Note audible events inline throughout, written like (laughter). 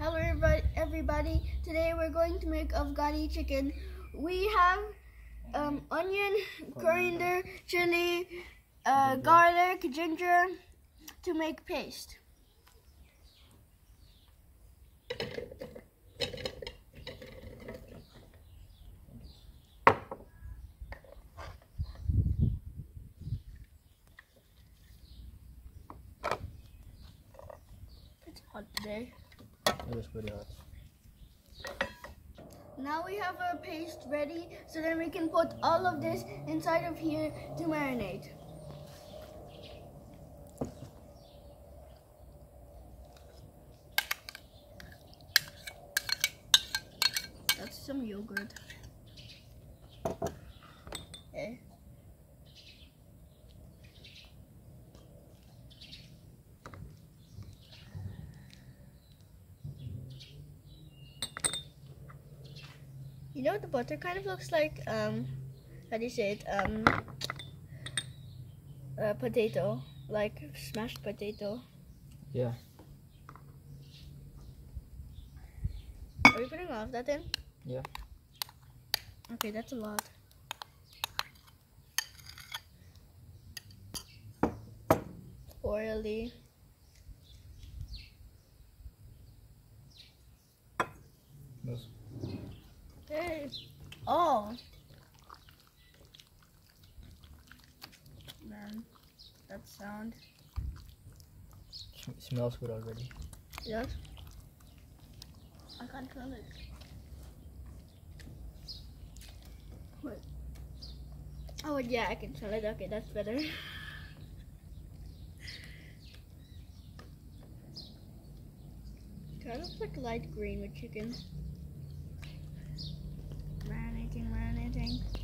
Hello everybody. Today we're going to make avocado chicken. We have um, onion, coriander, chili, uh, garlic, ginger to make paste. It's hot today. It pretty hot. Now we have our paste ready, so then we can put all of this inside of here to marinate. That's some yogurt. Okay. You know what the butter kind of looks like? Um, how do you say it? Um, a potato, like smashed potato. Yeah. Are we putting all of that in? Yeah. Okay, that's a lot. Oily. Yes. Hey. Oh. Man, that sound. Sm- smells good already. Yes. I can't smell it. Wait. Oh yeah, I can smell it. Okay, that's better. (laughs) Kind of like light green with chicken. Marinating.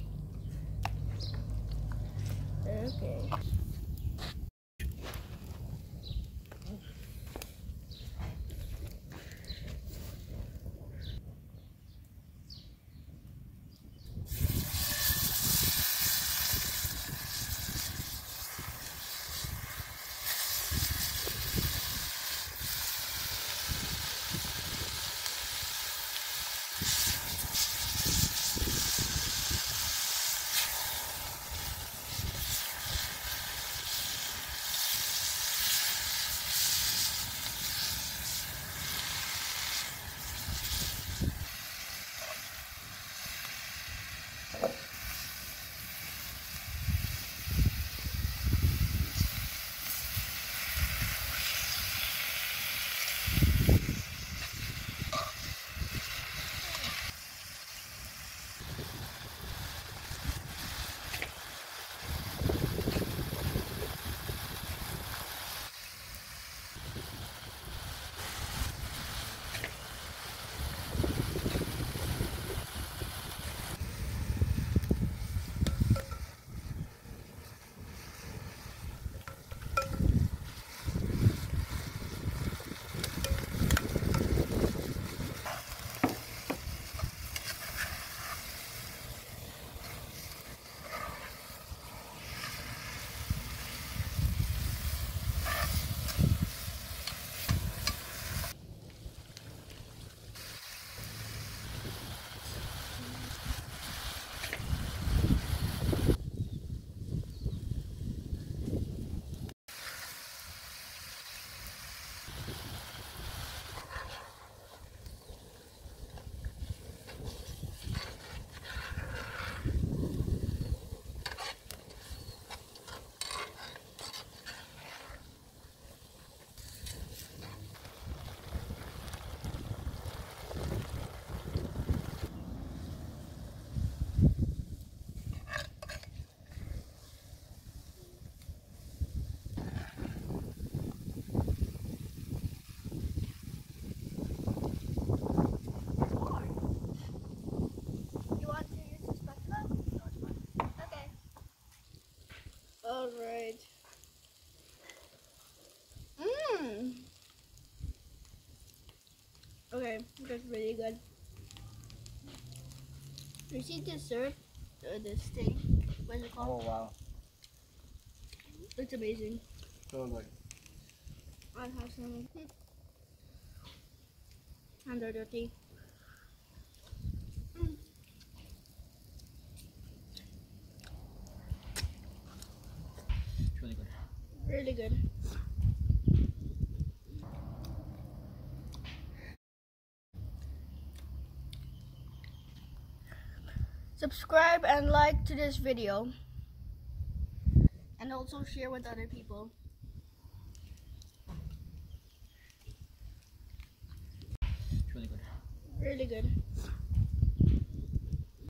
Okay, that's really good. You see this syrup? Uh, this thing? What's it called? Oh wow. It's amazing. So good. I'll have some. Hands are dirty. It's really good. Really good. Subscribe and like to this video. And also share with other people. It's really good. Really good.